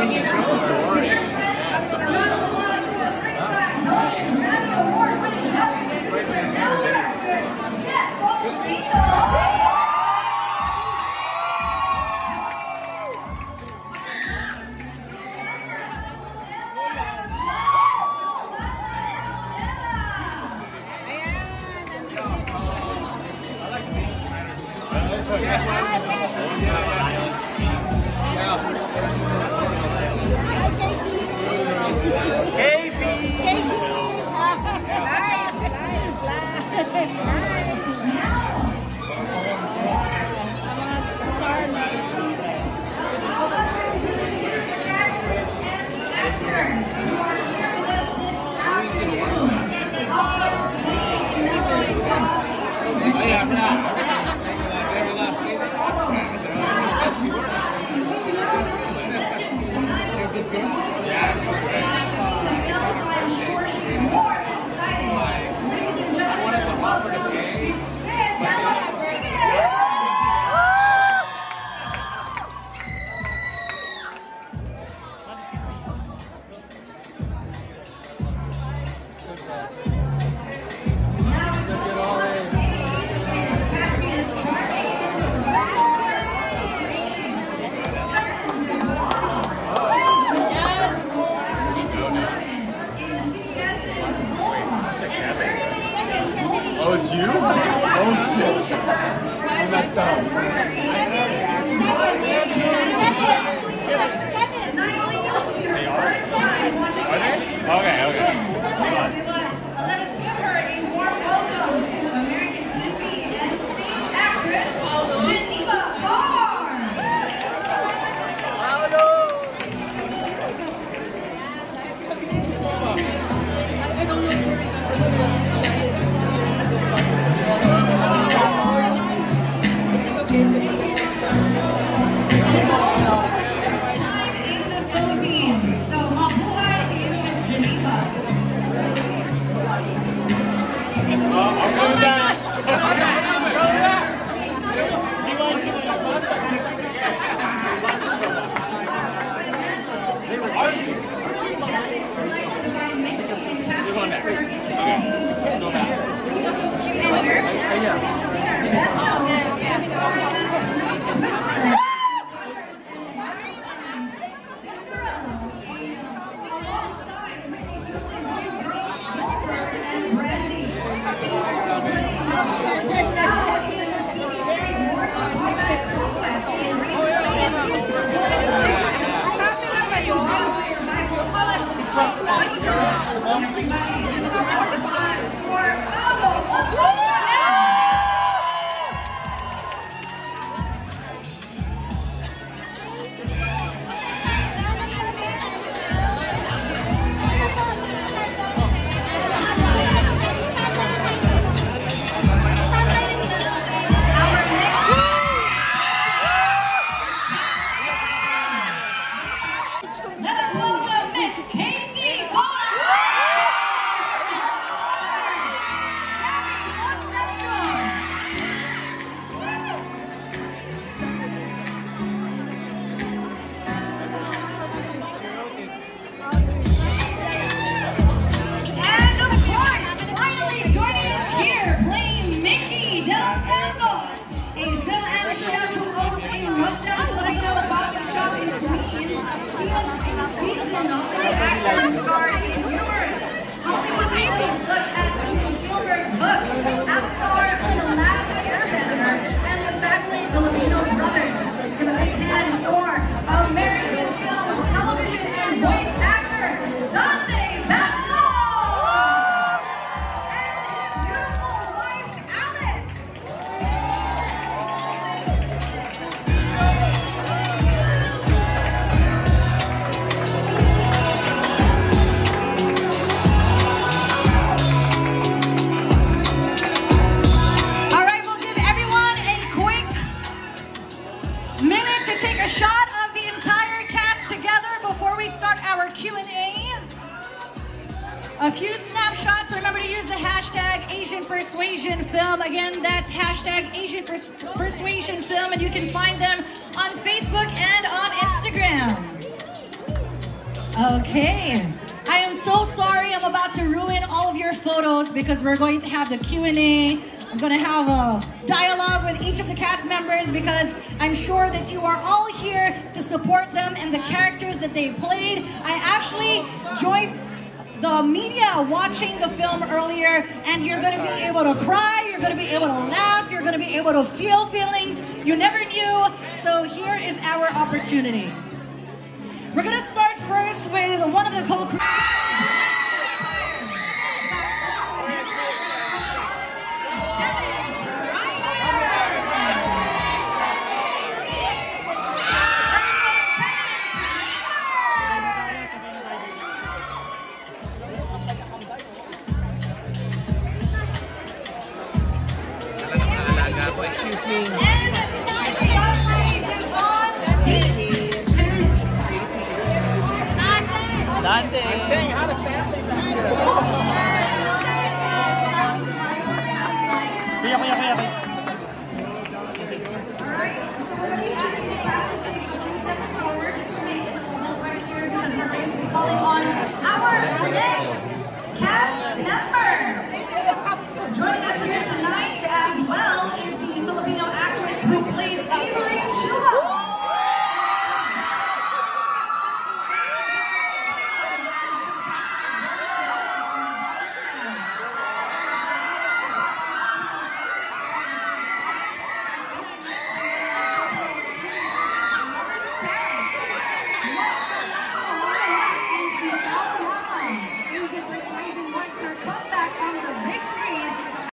Thank you. Oh, A few snapshots. Remember to use the hashtag Asian Persuasion Film. Again, that's hashtag Asian Pers- Persuasion Film, and you can find them on Facebook and on Instagram. Okay. I am so sorry I'm about to ruin all of your photos because we're going to have the Q&A. I'm going to have a dialogue with each of the cast members because I'm sure that you are all here to support them and the characters that they played. I actually joined the media watching the film earlier, and you're going to be able to cry, you're going to be able to laugh, you're going to be able to feel feelings you never knew. So here is our opportunity. We're going to start first with one of the co-creators. Here because we're going to be calling on our.